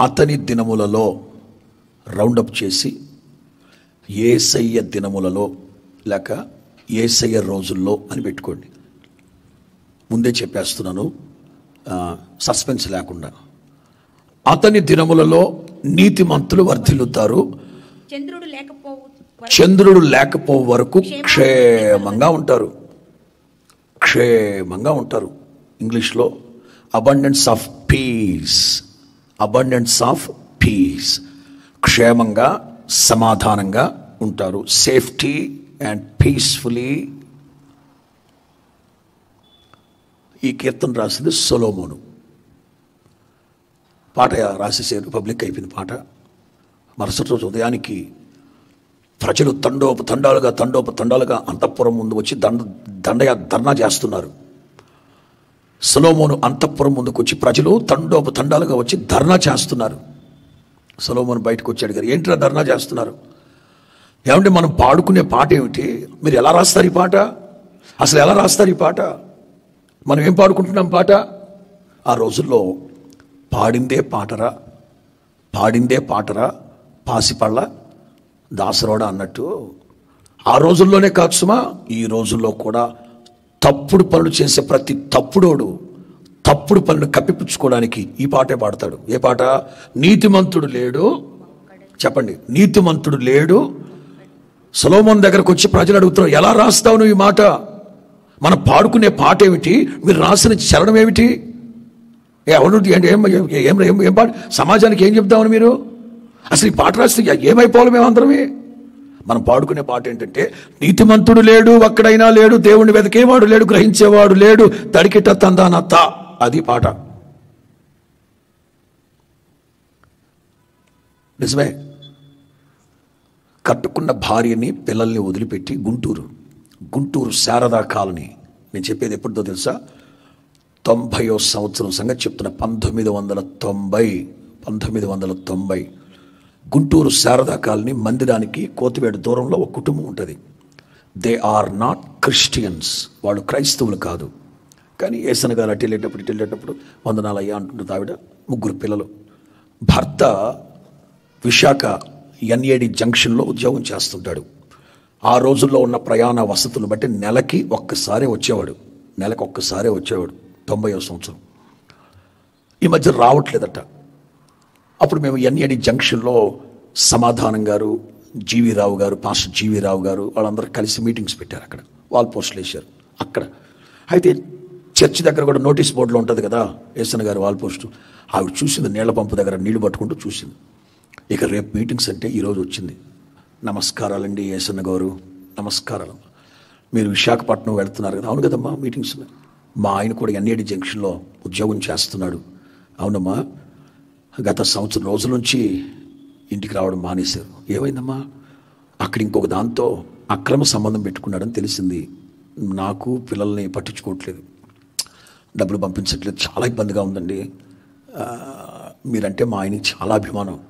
అతని దినములలో రౌండప్ చేసి ఏసయ్య దినములలో లేక ఏసయ్య రోజుల్లో అని పెట్టుకోండి. ముందే చెప్పేస్తున్నాను సస్పెన్స్ లేకుండా. అతని దినములలో నీతిమంతులు వర్ధిల్లుతారు. చంద్రుడు లేకపోవు చంద్రుడు లేకపో వరకు క్షేమంగా ఉంటారు. క్షేమంగా ఉంటారు. ఇంగ్లీష్లో abundance of peace abundance of peace క్షేమంగా సమాధానంగా ఉంటారు. సేఫ్టీ అండ్ పీస్ఫుల్లీ ఈ కీర్తన రాసింది సొలోమోను. పాట రాసేసారు పబ్లిక్ అయిపోయింది పాట. మరుసటి రోజు ఉదయానికి ప్రజలు తండోప తండాలుగా తండోప తండాలుగా అంతఃపురం ముందు వచ్చి దండ దండయ ధర్నా చేస్తున్నారు. సొలోమోను అంతఃపురం ముందుకు వచ్చి ప్రజలు తండోప తండాలుగా వచ్చి ధర్నా చేస్తున్నారు. సొలోమోను బయటకు వచ్చి అడిగారు ఏంట్రా ధర్నా చేస్తున్నారు? ఏమంటే మనం పాడుకునే పాట ఏమిటి? మీరు ఎలా రాస్తారు ఈ పాట? అసలు ఎలా రాస్తారు ఈ పాట? మనం ఏం పాడుకుంటున్నాం పాట? ఆ రోజుల్లో పాడిందే పాటరా? పాడిందే పాటరా? పాసిపళ్ళ? దాసరోడ అన్నట్టు. ఆ రోజుల్లోనే కాదు సుమా ఈ రోజుల్లో కూడా తప్పుడు పనులు చేసే ప్రతి తప్పుడోడు తప్పుడు పనులు కప్పిపుచ్చుకోవడానికి ఈ పాటే పాడతాడు. ఏ పాట? నీతిమంతుడు లేడు. చెప్పండి. నీతిమంతుడు లేడు. సొలోమోన్ దగ్గరకు వచ్చి ప్రజలు అడుగుతున్నారు ఎలా రాస్తావు నువ్వు ఈ మాట? మనం పాడుకునే పాట ఏమిటి మీరు రాసిన చరణం ఏమిటి ఎవరు ఏం ఏం ఏం పాట? సమాజానికి ఏం చెప్తామని మీరు? అసలు ఈ పాట రాస్తే ఏమైపోవాలి మేమందరమే? మనం పాడుకునే పాట ఏంటంటే నీతిమంతుడు లేడు ఒక్కడైనా లేడు దేవుణ్ణి వెతికేవాడు లేడు గ్రహించేవాడు లేడు తడికిట తందానత్త అది పాట. నిజమే. కట్టుకున్న భార్యని పిల్లల్ని వదిలిపెట్టి గుంటూరు. గుంటూరు శారదా కాలనీ. నేను చెప్పేది ఎప్పుడుదో తెలుసా? తొంభయో సంవత్సరం సంగతి చెప్తున్న. పంతొమ్మిది వందల తొంభై. పంతొమ్మిది వందల తొంభై. గుంటూరు శారదా కాలనీ మందిరానికి కోతివేడు దూరంలో ఒక కుటుంబం ఉంటుంది. దే ఆర్ నాట్ క్రిస్టియన్స్ వాళ్ళు క్రైస్తవులు కాదు. కానీ ఏసన గారు అటు వెళ్ళేటప్పుడు ఇటు వెళ్ళేటప్పుడు వందనాలు అయ్యా అంటుంటుంది ఆవిడ ముగ్గురు పిల్లలు. భర్త విశాఖ ఎన్ఏడి జంక్షన్లో ఉద్యోగం చేస్తుంటాడు. ఆ రోజుల్లో ఉన్న ప్రయాణ వసతులు బట్టి నెలకి ఒక్కసారే వచ్చేవాడు. నెలకు ఒక్కసారే వచ్చేవాడు. తొంభై సంవత్సరం. ఈ మధ్య రావట్లేదట. అప్పుడు మేము ఎన్ఏడి జంక్షన్లో సమాధానం గారు జీవి రావు గారు పాస్టర్ జీవి రావు గారు వాళ్ళందరూ కలిసి మీటింగ్స్ పెట్టారు అక్కడ. వాల్ పోస్టులు వేశారు. అక్కడ. అయితే చర్చి దగ్గర కూడా నోటీస్ బోర్డులో ఉంటుంది కదా ఏసన్ గారు వాల్ పోస్టు. ఆవిడ చూసింది నీళ్ళ పంపు దగ్గర నీళ్ళు పట్టుకుంటూ చూసింది. ఇక రేపు మీటింగ్స్ అంటే ఈరోజు వచ్చింది. నమస్కారాలండి ఏసన్న గారు నమస్కారాలు. మీరు విశాఖపట్నం వెళ్తున్నారు కదా అవును కదమ్మా మీటింగ్స్. మా ఆయన కూడా ఎన్ఏడి జంక్షన్లో ఉద్యోగం చేస్తున్నాడు. అవునమ్మా గత సంవత్సరం రోజుల నుంచి ఇంటికి రావడం మానేశారు. ఏమైందమ్మా? అక్కడ ఇంకొక దాంతో అక్రమ సంబంధం పెట్టుకున్నాడని తెలిసింది. నాకు పిల్లల్ని పట్టించుకోవట్లేదు. డబ్బులు పంపించట్లేదు. చాలా ఇబ్బందిగా ఉందండి. మీరంటే మా ఆయనకి చాలా అభిమానం.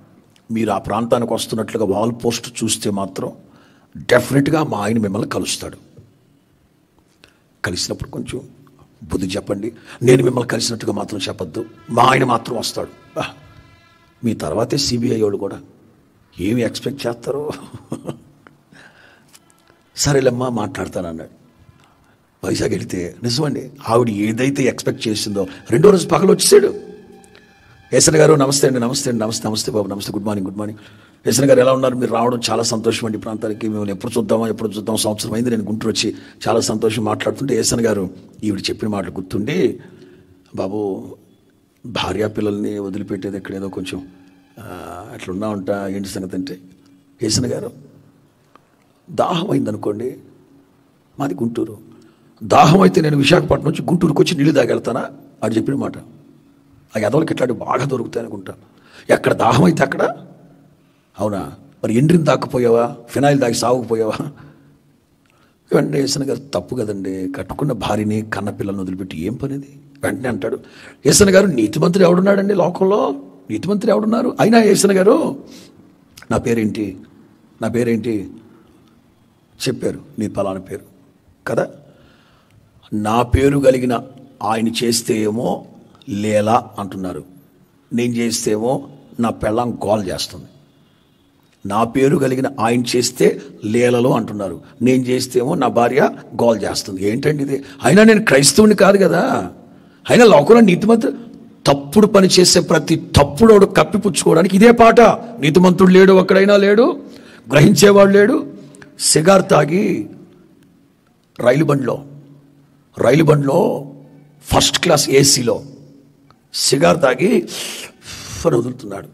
మీరు ఆ ప్రాంతానికి వస్తున్నట్లుగా వాల్ పోస్ట్ చూస్తే మాత్రం డెఫినెట్గా మా ఆయన మిమ్మల్ని కలుస్తాడు. కలిసినప్పుడు కొంచెం బుద్ధి చెప్పండి. నేను మిమ్మల్ని కలిసినట్టుగా మాత్రం చెప్పొద్దు. మా ఆయన మాత్రం వస్తాడు. మీ తర్వాతే సిబిఐ వాళ్ళు కూడా. ఏమి ఎక్స్పెక్ట్ చేస్తారో. సరేలేమ్మా మాట్లాడతానన్నాడు. వైజాగ్ వెళితే నిజమండి ఆవిడ ఏదైతే ఎక్స్పెక్ట్ చేసిందో రెండో రోజు పగలు వచ్చేసాడు. ఏసన్ గారు నమస్తే అండి నమస్తే అండి నమస్తే నమస్తే బాబు నమస్తే good morning good morning Esan గారు ఎలా ఉన్నారు? మీరు రావడం చాలా సంతోషం అండి ఈ ప్రాంతానికి. మేము ఎప్పుడు చూద్దామా ఎప్పుడు చూద్దాం సంవత్సరం అయింది నేను గుంటూరు వచ్చి చాలా సంతోషం మాట్లాడుతుంటే ఏసన్ గారు ఈవిడ చెప్పిన మాటలు గుర్తుండి బాబు భార్య పిల్లల్ని వదిలిపెట్టేది ఎక్కడేదో కొంచెం అట్లా ఉన్నా ఉంటా ఏంటి సంగతి అంటే ఏసన్ గారు దాహం అయిందనుకోండి మాది గుంటూరు. దాహం అయితే నేను విశాఖపట్నం నుంచి గుంటూరుకు వచ్చి నీళ్ళు తాగెళ్తానా? అని చెప్పిన మాట. ఆ ఎదవలకి ఇట్లాంటి బాగా దొరుకుతాయి అనుకుంటా. ఎక్కడ దాహం అయితే అక్కడ? అవునా? మరి ఎండ్రిని తాకపోయావా? ఫినాయిల్ తాగి సాగుకుపోయావా? ఇవన్నీ వేసిన గారు తప్పు కదండి. కట్టుకున్న భార్యని కన్న పిల్లల్ని వదిలిపెట్టి ఏం పనిది? వెంటనే అంటాడు ఏసన గారు నీతిమంత్రి ఎవడున్నాడండి లోకంలో? నీతిమంత్రి ఎవడున్నారు? అయినా ఏసన గారు నా పేరేంటి? నా పేరేంటి? చెప్పారు నీ పలానా పేరు. కదా? నా పేరు కలిగిన ఆయన చేస్తే ఏమో లేలా అంటున్నారు. నేను చేస్తే ఏమో నా పెళ్ళం గోల్ చేస్తుంది. నా పేరు కలిగిన ఆయన చేస్తే లీలలో అంటున్నారు. నేను చేస్తేమో నా భార్య గోల్ చేస్తుంది. ఏంటండి ఇది? అయినా నేను క్రైస్తవుని కాదు కదా. అయినా లోకంలో నీతిమంతుడు తప్పుడు పని చేసే ప్రతి తప్పుడోడు కప్పిపుచ్చుకోవడానికి ఇదే పాట. నీతిమంతుడు లేడు ఒక్కడైనా లేడు గ్రహించేవాడు లేడు. సిగార్ తాగి రైలు బండిలో రైలు బండిలో ఫస్ట్ క్లాస్ ఏసీలో సిగార్ తాగి ఫర్ వదులుతున్నాడు.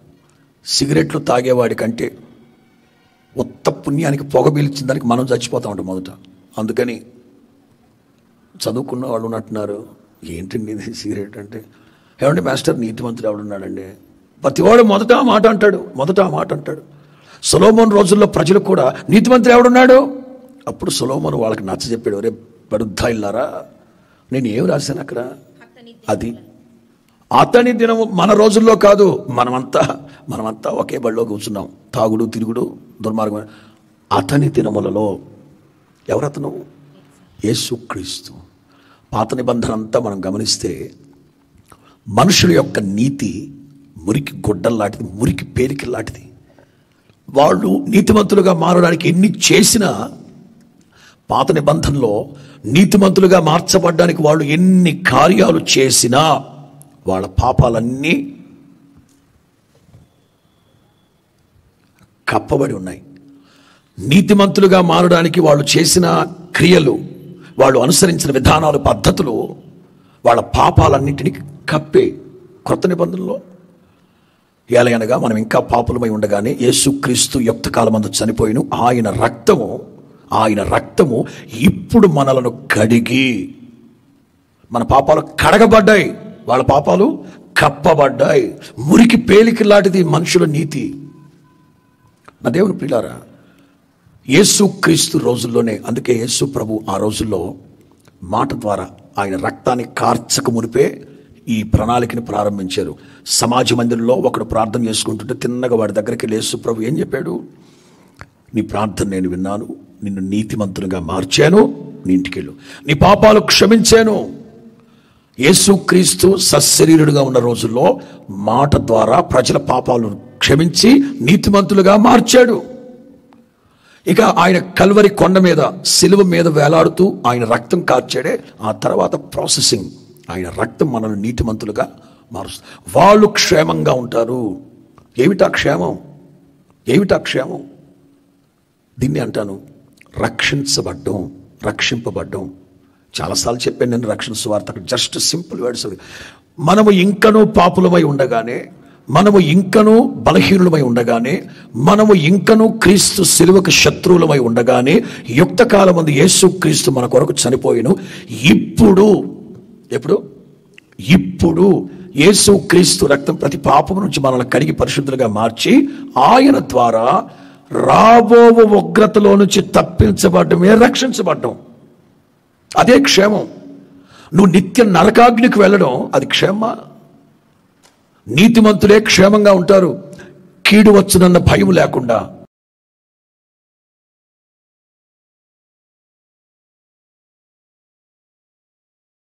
సిగరెట్లు తాగేవాడి కంటే ఉత్త పుణ్యానికి పొగ పీల్చిన దానికి మనం చచ్చిపోతా ఉంటాం మొదట. అందుకని చదువుకున్న వాళ్ళు ఉన్నట్టున్నారు. ఏంటండి ఇది సిగరెట్ అంటే? ఏమండి మాస్టర్? నీతిమంతుడు ఎవడున్నాడండి? ప్రతివాడు మొదట ఆ మాట అంటాడు మొదట ఆ మాట అంటాడు. సులోమన్ రోజుల్లో ప్రజలు కూడా నీతిమంతుడు ఎవడున్నాడు? అప్పుడు సొలోమోన్ వాళ్ళకి నచ్చ చెప్పాడు రే పడుద్దాయిల్లారా నేను ఏం రాశాను అక్కడ? అది. అతని దినము మన రోజుల్లో కాదు మనమంతా మనమంతా ఒకే బడిలో కూర్చున్నాం. తాగుడు తిరుగుడు దుర్మార్గం. అతని దినములలో ఎవరతను యేసుక్రీస్తు. పాత నిబంధన అంతా మనం గమనిస్తే మనుషుల యొక్క నీతి మురికి గుడ్డల్లాంటిది మురికి పేలికల్లాంటిది. వాళ్ళు నీతిమంతులుగా మారడానికి ఎన్ని చేసినా పాత నిబంధనలో నీతిమంతులుగా మార్చబడ్డానికి వాళ్ళు ఎన్ని కార్యాలు చేసినా వాళ్ళ పాపాలన్నీ కప్పబడి ఉన్నాయి. నీతిమంతులుగా మారడానికి వాళ్ళు చేసిన క్రియలు వాళ్ళు అనుసరించిన విధానాలు పద్ధతులు వాళ్ళ పాపాలన్నింటినీ కప్పే కొత్త నిబంధనలో. ఏలయనగా మనం ఇంకా పాపులమై ఉండగానే యేసుక్రీస్తు యుక్త కాలమందు చనిపోయిన. ఆయన రక్తము ఆయన రక్తము ఇప్పుడు మనలను కడిగి మన పాపాలు కడగబడ్డాయి. వాళ్ళ పాపాలు కప్పబడ్డాయి. మురికి పేలికి లాంటిది మనుషుల నీతి. నా దేవుని పిల్లారా యేసు క్రీస్తు రోజుల్లోనే అందుకే యేసు ప్రభు ఆ రోజుల్లో మాట ద్వారా ఆయన రక్తాన్ని కార్చక మునిపే ఈ ప్రణాళికని ప్రారంభించారు. సమాజ మందిరంలో ఒకడు ప్రార్థన చేసుకుంటుంటే తిన్నగా వాడి దగ్గరికి లేసు యేసు ప్రభు ఏం చెప్పాడు? నీ ప్రార్థన నేను విన్నాను నిన్ను నీతిమంతునిగా మార్చాను నీ ఇంటికెళ్ళు నీ పాపాలు క్షమించాను. యేసుక్రీస్తు సశరీరుడుగా ఉన్న రోజుల్లో మాట ద్వారా ప్రజల పాపాలను క్షమించి నీతిమంతులుగా మార్చాడు. ఇక ఆయన కల్వరి కొండ మీద సిలువ మీద వేలాడుతూ ఆయన రక్తం కార్చాడే ఆ తర్వాత ప్రాసెసింగ్ ఆయన రక్తం మనల్ని నీతిమంతులుగా మారుస్తుంది. వాళ్ళు క్షేమంగా ఉంటారు. ఏమిటా క్షేమం? ఏమిటా క్షేమం? దీన్ని అంటాను రక్షించబడ్డం రక్షింపబడ్డం. చాలాసార్లు చెప్పాను నేను రక్షణ సువార్త జస్ట్ సింపుల్ వర్డ్స్ మనము ఇంకనూ పాపులమై ఉండగానే మనము ఇంకనూ బలహీనులమై ఉండగానే మనము ఇంకనూ క్రీస్తు సిలువకు శత్రువులమై ఉండగానే యుక్త కాలమందు యేసు క్రీస్తు మన కొరకు చనిపోయిను. ఇప్పుడు ఎప్పుడు? ఇప్పుడు యేసు క్రీస్తు రక్తం ప్రతి పాపం నుంచి మనల్ని కడిగి పరిశుద్ధులుగా మార్చి ఆయన ద్వారా రాబో ఉగ్రతలో నుంచి తప్పించబడ్డమే రక్షించబడ్డం. అదే క్షేమం. నువ్వు నిత్య నరకాగ్నికి వెళ్ళడం అది క్షేమా నీతిమంతులే క్షేమంగా ఉంటారు. కీడు వచ్చునన్న భయం లేకుండా